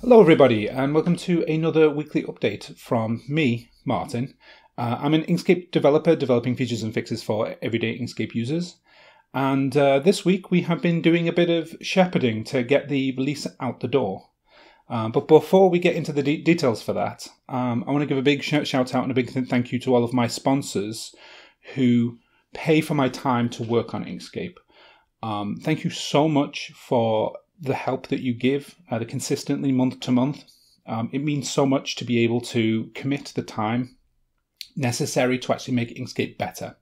Hello, everybody, and welcome to another weekly update from me, Martin. Uh, I'm an Inkscape developer developing features and fixes for everyday Inkscape users. And uh, this week we have been doing a bit of shepherding to get the release out the door. Uh, but before we get into the de- details for that, um, I want to give a big shout, shout out and a big thank you to all of my sponsors who pay for my time to work on Inkscape. Um, thank you so much for the help that you give uh, consistently month to month. Um, it means so much to be able to commit the time necessary to actually make Inkscape better.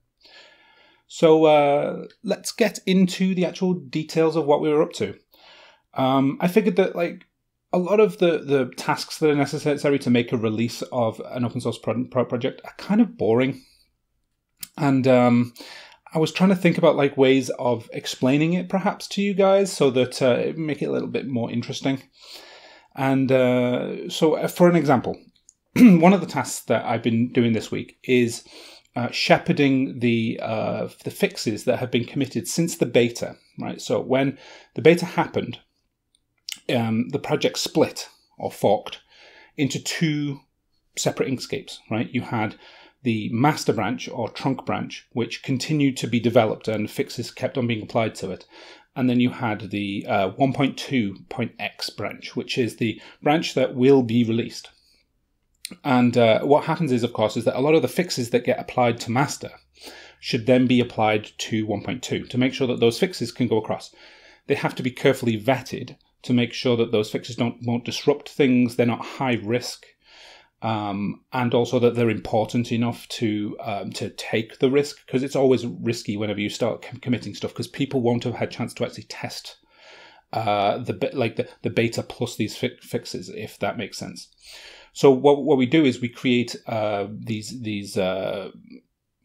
So uh, let's get into the actual details of what we were up to. Um, I figured that like a lot of the, the tasks that are necessary to make a release of an open source pro- project are kind of boring. And um, I was trying to think about like ways of explaining it perhaps to you guys so that uh, it make it a little bit more interesting. And uh, so, uh, for an example, one of the tasks that I've been doing this week is uh, shepherding the uh, the fixes that have been committed since the beta. Right. So when the beta happened, um, the project split or forked into two separate Inkscapes, right? You had the master branch or trunk branch, which continued to be developed and fixes kept on being applied to it. And then you had the uh, 1.2.x branch, which is the branch that will be released. And uh, what happens is, of course, is that a lot of the fixes that get applied to master should then be applied to 1.2 to make sure that those fixes can go across. They have to be carefully vetted to make sure that those fixes don't won't disrupt things. They're not high risk, um, and also that they're important enough to um, to take the risk because it's always risky whenever you start com- committing stuff because people won't have had chance to actually test uh, the like the, the beta plus these fi- fixes if that makes sense. So what what we do is we create uh, these these uh,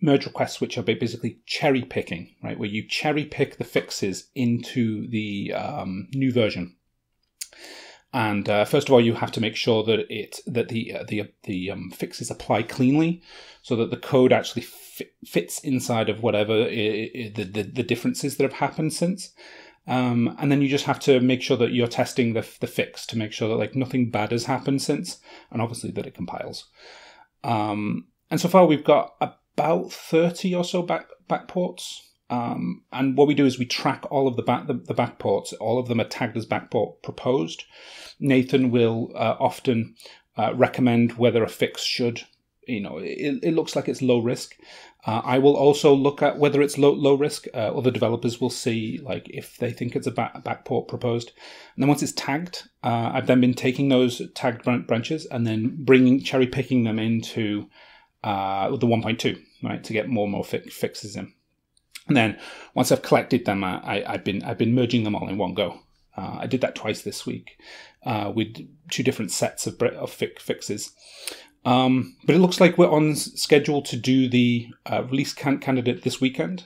merge requests which are basically cherry picking, right? Where you cherry pick the fixes into the um, new version. And uh, first of all, you have to make sure that it that the uh, the the um, fixes apply cleanly, so that the code actually fi- fits inside of whatever I- I- the, the, the differences that have happened since. Um, and then you just have to make sure that you're testing the the fix to make sure that like nothing bad has happened since, and obviously that it compiles. Um, and so far, we've got about thirty or so back back ports um, and what we do is we track all of the back the, the. All of them are tagged as backport proposed. Nathan will uh, often uh, recommend whether a fix should. You know, it, it looks like it's low risk. Uh, I will also look at whether it's low low risk. Uh, other developers will see like if they think it's a back, backport proposed, and then once it's tagged, uh, I've then been taking those tagged branches and then bringing cherry picking them into uh, the 1.2 right to get more and more fi- fixes in. And then once I've collected them, I, have been I've been merging them all in one go. Uh, I did that twice this week uh, with two different sets of, of fixes. Um, but it looks like we're on schedule to do the uh, release can- candidate this weekend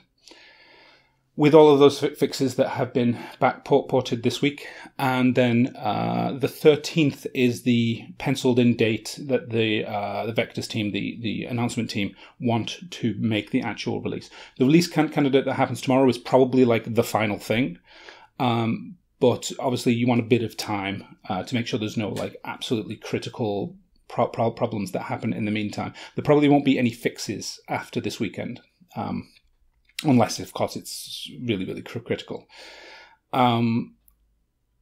with all of those fixes that have been back ported this week. And then uh, the 13th is the penciled in date that the uh, the Vectors team, the, the announcement team, want to make the actual release. The release candidate that happens tomorrow is probably like the final thing. Um, but obviously, you want a bit of time uh, to make sure there's no like absolutely critical pro- pro- problems that happen in the meantime. There probably won't be any fixes after this weekend. Um, unless of course it's really really critical. Um,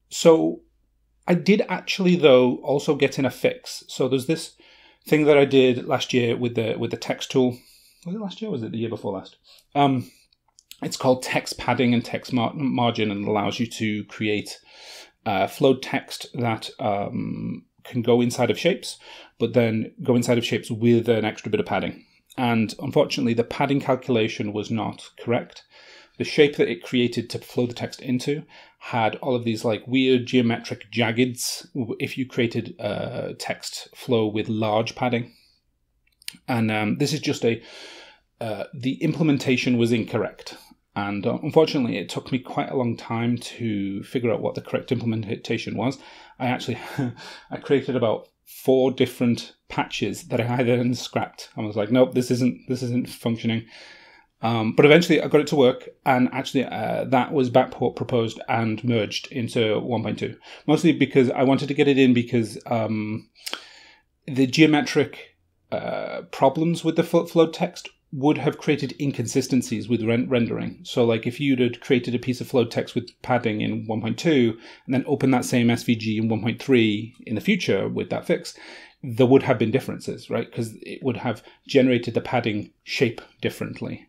so i did actually though also get in a fix. So there's this thing that i did last year with the with the text tool. Was it last year was it the year before last? Um, it's called text padding and text mar- margin and allows you to create uh, flowed text that um, can go inside of shapes but then go inside of shapes with an extra bit of padding and unfortunately the padding calculation was not correct. The shape that it created to flow the text into had all of these like weird geometric jaggeds if you created a text flow with large padding. And um, this is just a, uh, the implementation was incorrect. And uh, unfortunately, it took me quite a long time to figure out what the correct implementation was. I actually, I created about four different patches that I then scrapped. I was like, nope, this isn't this isn't functioning. Um, but eventually I got it to work, and actually uh, that was backport proposed and merged into 1.2. Mostly because I wanted to get it in because um, the geometric uh, problems with the flowed text would have created inconsistencies with rendering. So, like if you'd had created a piece of flowed text with padding in 1.2 and then open that same SVG in 1.3 in the future with that fix, there would have been differences, right? Because it would have generated the padding shape differently.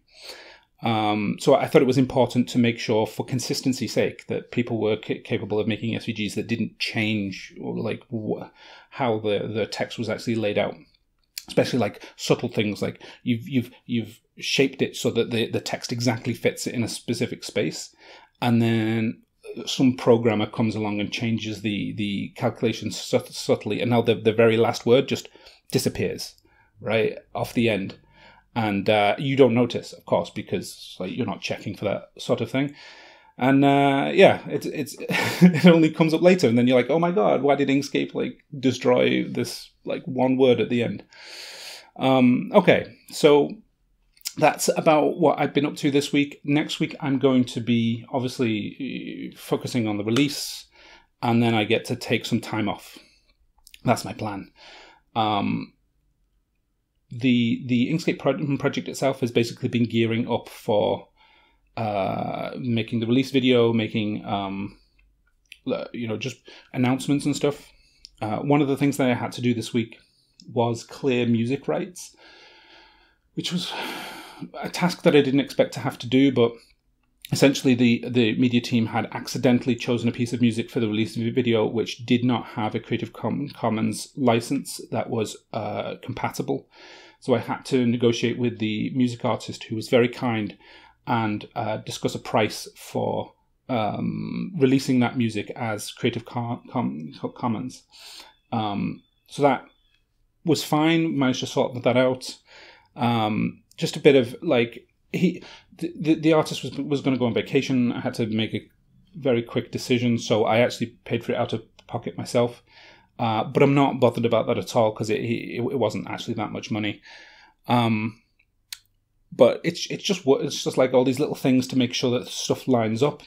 Um, so I thought it was important to make sure, for consistency' sake, that people were c- capable of making SVGs that didn't change, or like how the the text was actually laid out especially like subtle things like you've you've you've shaped it so that the, the text exactly fits it in a specific space. And then some programmer comes along and changes the the calculations subtly and now the, the very last word just disappears right off the end. And uh, you don't notice of course because like you're not checking for that sort of thing and uh, yeah, it's it's it only comes up later, and then you're like, oh my god, why did Inkscape like destroy this like one word at the end? Um, okay, so that's about what I've been up to this week. Next week, I'm going to be obviously focusing on the release, and then I get to take some time off. That's my plan. Um, the the Inkscape project itself has basically been gearing up for uh, making the release video, making um, you know just announcements and stuff. Uh, one of the things that I had to do this week was clear music rights, which was a task that I didn't expect to have to do, but essentially the the media team had accidentally chosen a piece of music for the release video which did not have a creative commons license that was uh, compatible so i had to negotiate with the music artist who was very kind and uh, discuss a price for um, releasing that music as Creative Com- Com- Commons. Um, so that was fine. Managed to sort that out. Um, just a bit of like he, the the artist was was going to go on vacation. I had to make a very quick decision, so I actually paid for it out of pocket myself. Uh, but I'm not bothered about that at all because it, it, it wasn't actually that much money. Um, but it's it's just it's just like all these little things to make sure that stuff lines up.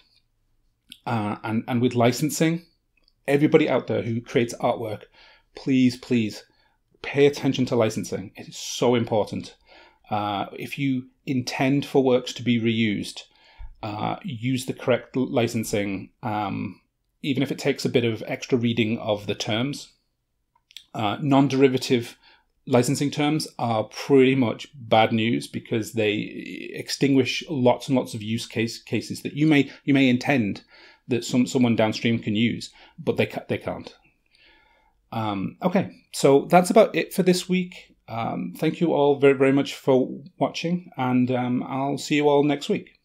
Uh, and and with licensing, everybody out there who creates artwork, please please pay attention to licensing. It is so important. Uh, if you intend for works to be reused, uh, use the correct licensing, um, even if it takes a bit of extra reading of the terms. Uh, non derivative licensing terms are pretty much bad news because they extinguish lots and lots of use case cases that you may you may intend that some someone downstream can use, but they they can't. Um, okay, so that's about it for this week. Um, thank you all very very much for watching, and um, I'll see you all next week.